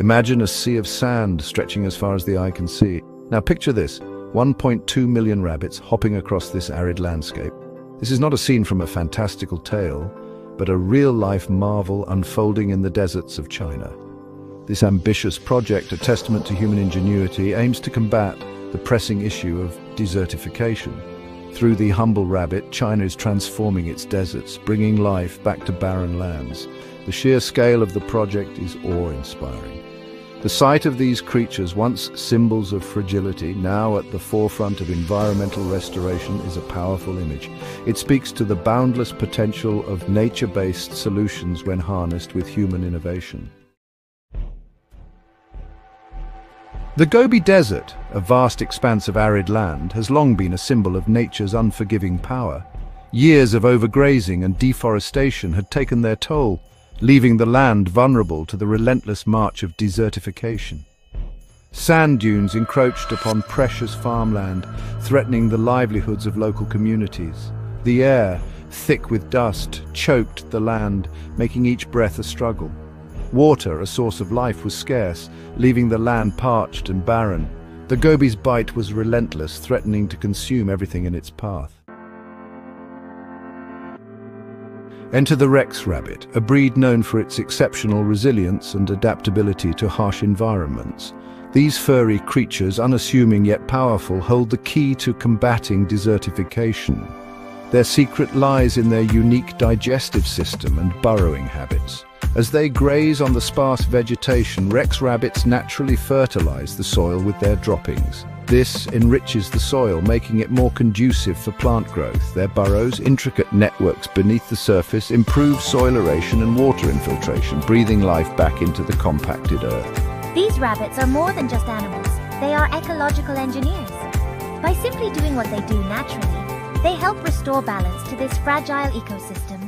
Imagine a sea of sand stretching as far as the eye can see. Now picture this, 1.2 million rabbits hopping across this arid landscape. This is not a scene from a fantastical tale, but a real-life marvel unfolding in the deserts of China. This ambitious project, a testament to human ingenuity, aims to combat the pressing issue of desertification. Through the humble rabbit, China is transforming its deserts, bringing life back to barren lands. The sheer scale of the project is awe-inspiring. The sight of these creatures, once symbols of fragility, now at the forefront of environmental restoration, is a powerful image. It speaks to the boundless potential of nature-based solutions when harnessed with human innovation. The Gobi Desert, a vast expanse of arid land, has long been a symbol of nature's unforgiving power. Years of overgrazing and deforestation had taken their toll, leaving the land vulnerable to the relentless march of desertification. Sand dunes encroached upon precious farmland, threatening the livelihoods of local communities. The air, thick with dust, choked the land, making each breath a struggle. Water, a source of life, was scarce, leaving the land parched and barren. The Gobi's bite was relentless, threatening to consume everything in its path. Enter the Rex rabbit, a breed known for its exceptional resilience and adaptability to harsh environments. These furry creatures, unassuming yet powerful, hold the key to combating desertification. Their secret lies in their unique digestive system and burrowing habits. As they graze on the sparse vegetation, Rex rabbits naturally fertilize the soil with their droppings. This enriches the soil, making it more conducive for plant growth. Their burrows, intricate networks beneath the surface, improve soil aeration and water infiltration, breathing life back into the compacted earth. These rabbits are more than just animals. They are ecological engineers. By simply doing what they do naturally, they help restore balance to this fragile ecosystem.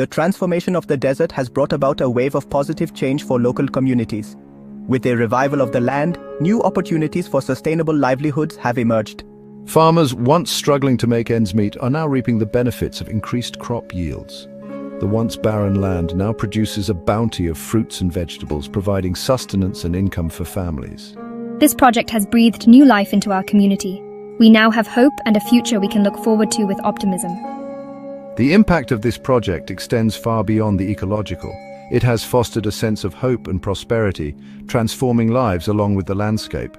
The transformation of the desert has brought about a wave of positive change for local communities. With a revival of the land, new opportunities for sustainable livelihoods have emerged. Farmers, once struggling to make ends meet, are now reaping the benefits of increased crop yields. The once barren land now produces a bounty of fruits and vegetables, providing sustenance and income for families. This project has breathed new life into our community. We now have hope and a future we can look forward to with optimism. The impact of this project extends far beyond the ecological. It has fostered a sense of hope and prosperity, transforming lives along with the landscape.